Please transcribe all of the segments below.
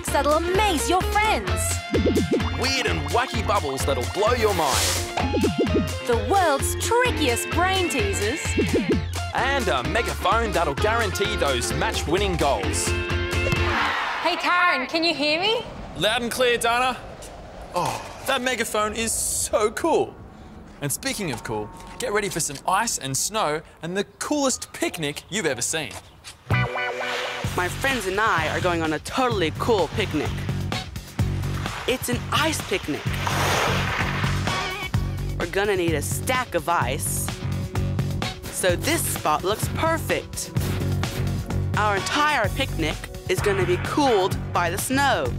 Coming up, magic tricks that'll amaze your friends. Weird and wacky bubbles that'll blow your mind. The world's trickiest brain teasers. And a megaphone that'll guarantee those match-winning goals. Hey, Karen, can you hear me? Loud and clear, Dana. Oh, that megaphone is so cool. And speaking of cool, get ready for some ice and snow and the coolest picnic you've ever seen. My friends and I are going on a totally cool picnic. It's an ice picnic. We're gonna need a stack of ice. So this spot looks perfect. Our entire picnic is gonna be cooled by the snow.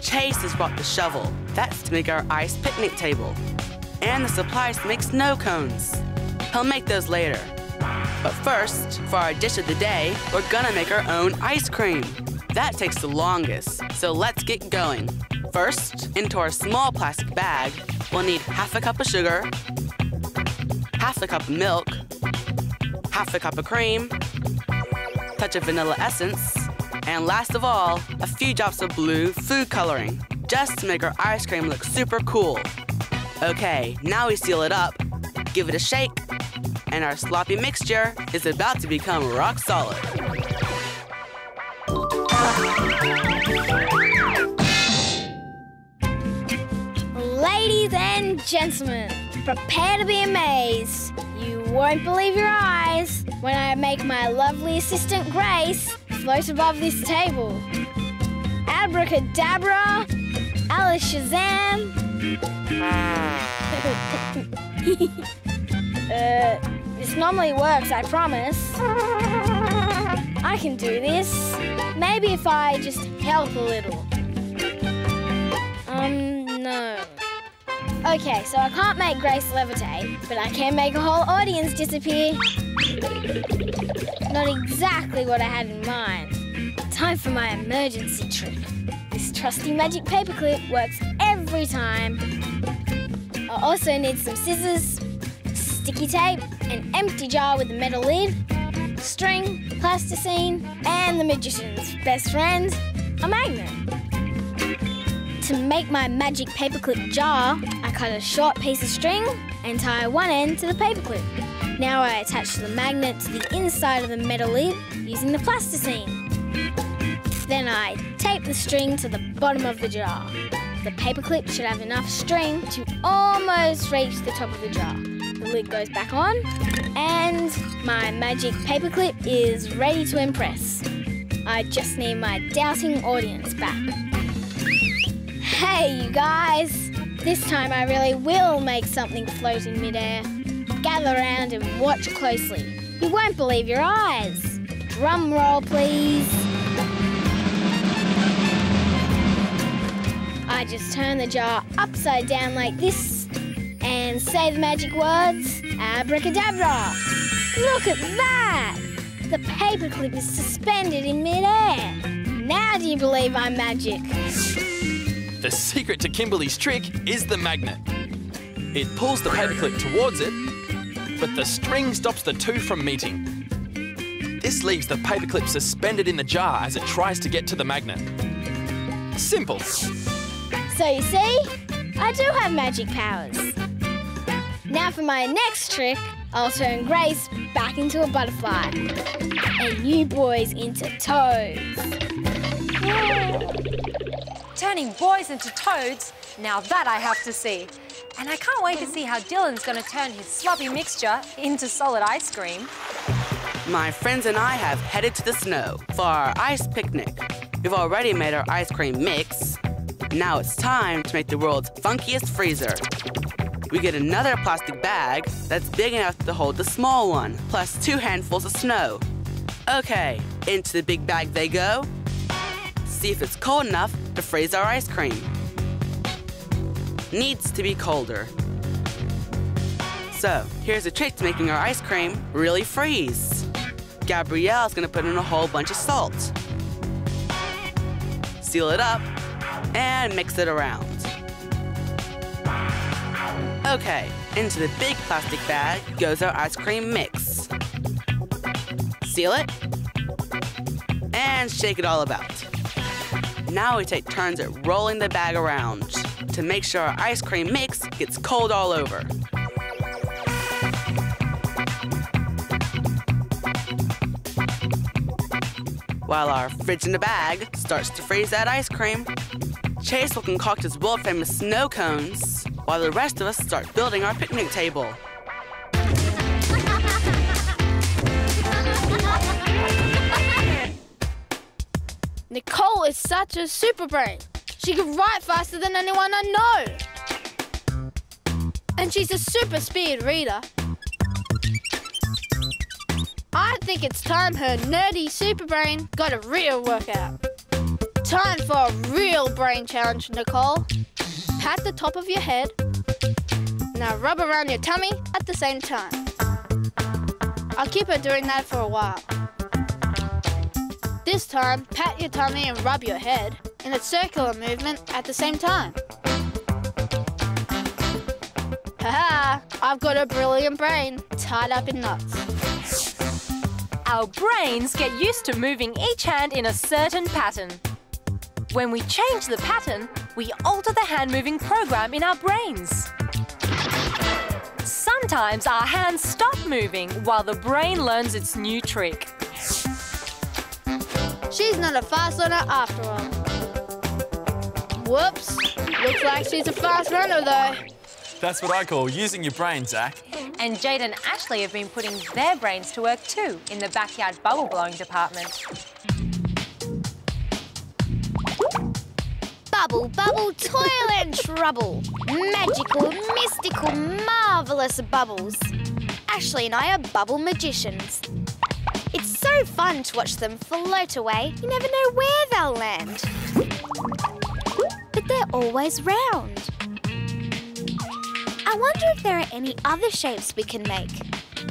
Chase has brought the shovel. That's to make our ice picnic table. And the supplies to make snow cones. He'll make those later. But first, for our dish of the day, we're gonna make our own ice cream. That takes the longest, so let's get going. First, into our small plastic bag, we'll need half a cup of sugar, half a cup of milk, half a cup of cream, touch of vanilla essence, and last of all, a few drops of blue food coloring, just to make our ice cream look super cool. Okay, now we seal it up, give it a shake, and our sloppy mixture is about to become rock solid. Ladies and gentlemen, prepare to be amazed. You won't believe your eyes when I make my lovely assistant Grace float above this table. Abracadabra, Alice Shazam. uh, this normally works, I promise. I can do this. Maybe if I just help a little. Um, no. Okay, so I can't make Grace levitate, but I can make a whole audience disappear. Not exactly what I had in mind. Time for my emergency trick. This trusty magic paperclip works every time. I also need some scissors, sticky tape, an empty jar with a metal lid, string, plasticine, and the magician's best friend, a magnet. To make my magic paperclip jar, I cut a short piece of string and tie one end to the paperclip. Now I attach the magnet to the inside of the metal lid using the plasticine. Then I tape the string to the bottom of the jar. The paperclip should have enough string to almost reach the top of the jar. Lid goes back on, and my magic paperclip is ready to impress. I just need my doubting audience back. Hey, you guys! This time I really will make something float in midair. Gather around and watch closely. You won't believe your eyes. Drum roll, please. I just turn the jar upside down like this and say the magic words abracadabra. Look at that! The paperclip is suspended in midair. Now do you believe I'm magic? The secret to Kimberly's trick is the magnet. It pulls the paperclip towards it, but the string stops the two from meeting. This leaves the paperclip suspended in the jar as it tries to get to the magnet. Simple. So you see, I do have magic powers. Now for my next trick, I'll turn Grace back into a butterfly and you boys into toads. Turning boys into toads? Now that I have to see. And I can't wait to see how Dylan's going to turn his sloppy mixture into solid ice cream. My friends and I have headed to the snow for our ice picnic. We've already made our ice cream mix. Now it's time to make the world's funkiest freezer. We get another plastic bag that's big enough to hold the small one, plus two handfuls of snow. Okay, into the big bag they go. See if it's cold enough to freeze our ice cream. Needs to be colder. So, here's a trick to making our ice cream really freeze. Gabrielle's gonna put in a whole bunch of salt. Seal it up and mix it around. Okay, into the big plastic bag goes our ice cream mix. Seal it and shake it all about. Now we take turns at rolling the bag around to make sure our ice cream mix gets cold all over. While our fridge in the bag starts to freeze that ice cream, Chase will concoct his world famous snow cones while the rest of us start building our picnic table. Nicole is such a super brain. She can write faster than anyone I know. And she's a super speed reader. I think it's time her nerdy super brain got a real workout. Time for a real brain challenge, Nicole. Pat the top of your head. Now rub around your tummy at the same time. I'll keep her doing that for a while. This time, pat your tummy and rub your head in a circular movement at the same time. Haha, I've got a brilliant brain tied up in knots. Our brains get used to moving each hand in a certain pattern. When we change the pattern, we alter the hand moving program in our brains. Sometimes our hands stop moving while the brain learns its new trick. She's not a fast learner after all. Whoops. Looks like she's a fast runner though. That's what I call using your brain, Zach. And Jade and Ashley have been putting their brains to work too in the backyard bubble blowing department. Bubble, bubble, toil and trouble. Magical, mystical, marvellous bubbles. Ashley and I are bubble magicians. It's so fun to watch them float away. You never know where they'll land. But they're always round. I wonder if there are any other shapes we can make.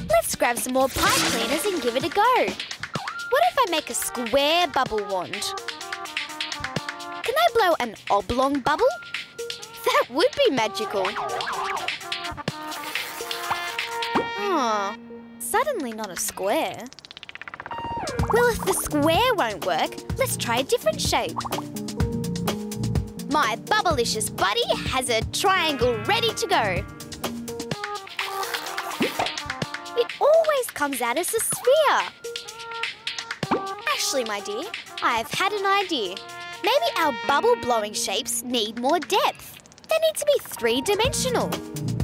Let's grab some more pipe cleaners and give it a go. What if I make a square bubble wand? Can I blow an oblong bubble? That would be magical. Oh, suddenly not a square. Well, if the square won't work, let's try a different shape. My Bubblicious buddy has a triangle ready to go. It always comes out as a sphere. Ashley, my dear, I've had an idea. Maybe our bubble blowing shapes need more depth. They need to be three dimensional.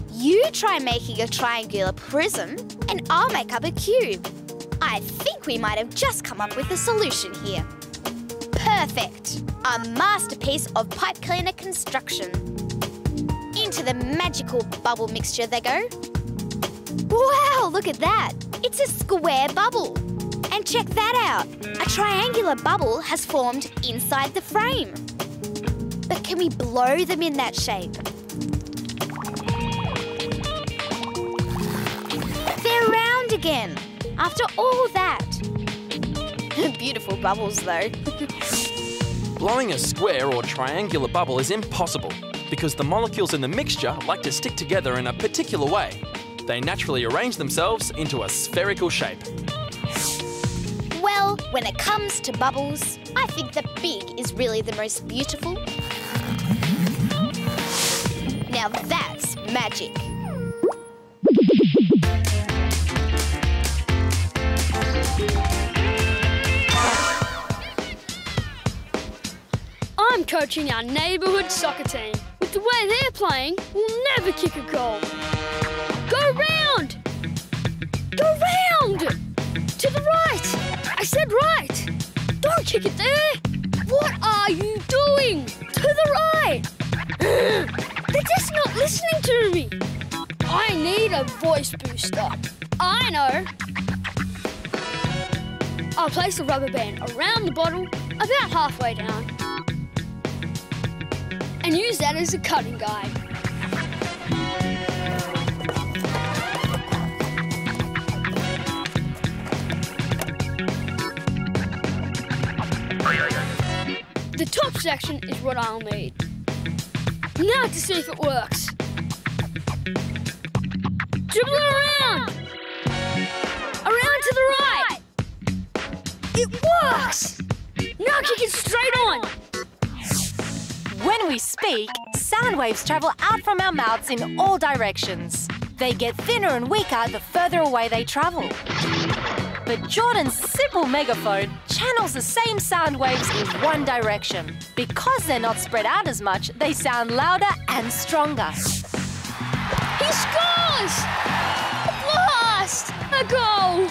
You try making a triangular prism, and I'll make up a cube. I think we might have just come up with a solution here. Perfect! A masterpiece of pipe cleaner construction. Into the magical bubble mixture they go. Wow, look at that! It's a square bubble. And check that out! A triangular bubble has formed inside the frame. But can we blow them in that shape? They're round again. After all that. Beautiful bubbles, though. Blowing a square or triangular bubble is impossible because the molecules in the mixture like to stick together in a particular way. They naturally arrange themselves into a spherical shape. When it comes to bubbles, I think the big is really the most beautiful. Now that's magic. I'm coaching our neighbourhood soccer team. With the way they're playing, we'll never kick a goal. Go round! Go round! To the right! Said right! Don't kick it there! What are you doing? To the right! They're just not listening to me! I need a voice booster. I know. I'll place a rubber band around the bottle about halfway down and use that as a cutting guide. The top section is what I'll need. Now to see if it works. Dribble around! Around to the right! It works! Now kick it straight on. When we speak, sound waves travel out from our mouths in all directions. They get thinner and weaker the further away they travel. But Jordan's simple megaphone channels the same sound waves in one direction. Because they're not spread out as much, they sound louder and stronger. He scores! A blast! A goal!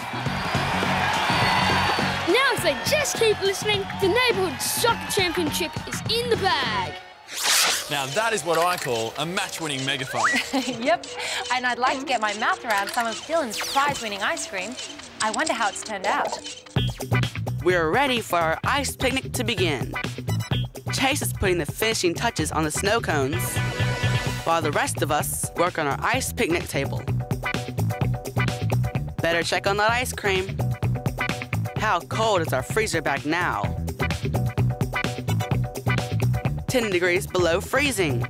Now, if they just keep listening, the neighbourhood soccer championship is in the bag. Now that is what I call a match-winning megaphone. yep, and I'd like to get my mouth around some of Dylan's prize-winning ice cream. I wonder how it's turned out. We're ready for our ice picnic to begin. Chase is putting the finishing touches on the snow cones, while the rest of us work on our ice picnic table. Better check on that ice cream. How cold is our freezer bag now? 10 degrees below freezing.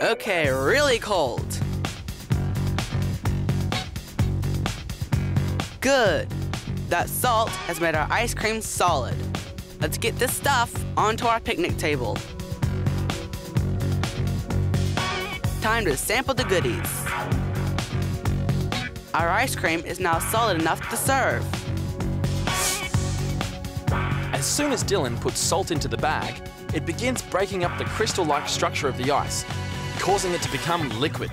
Okay, really cold. Good. That salt has made our ice cream solid. Let's get this stuff onto our picnic table. Time to sample the goodies. Our ice cream is now solid enough to serve. As soon as Dylan puts salt into the bag, it begins breaking up the crystal-like structure of the ice, causing it to become liquid.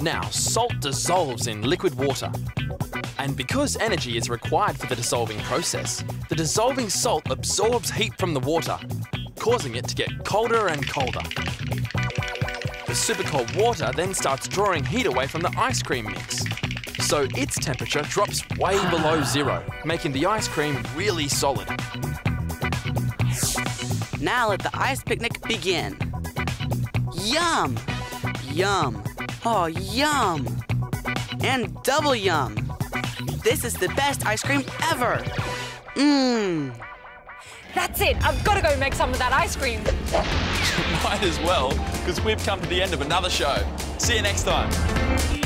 Now, salt dissolves in liquid water. And because energy is required for the dissolving process, the dissolving salt absorbs heat from the water, causing it to get colder and colder. The super cold water then starts drawing heat away from the ice cream mix. So its temperature drops way below zero, making the ice cream really solid. Now let the ice picnic begin. Yum! Yum! Oh, yum! And double yum! This is the best ice cream ever! Mmm! That's it. I've got to go make some of that ice cream. Might as well, because we've come to the end of another show. See you next time.